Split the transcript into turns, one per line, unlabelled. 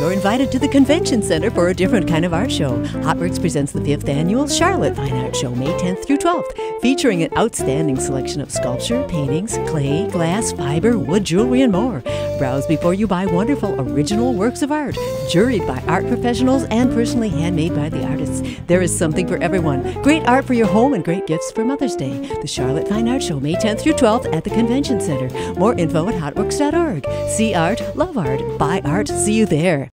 You're invited to the Convention Center for a different kind of art show. Hotworks presents the fifth annual Charlotte Fine Art Show, May 10th through 12th, featuring an outstanding selection of sculpture, paintings, clay, glass, fiber, wood jewelry, and more. Before you buy wonderful original works of art, juried by art professionals and personally handmade by the artists. There is something for everyone. Great art for your home and great gifts for Mother's Day. The Charlotte Fine Art Show, May 10th through 12th at the Convention Center. More info at hotworks.org. See art, love art, buy art, see you there.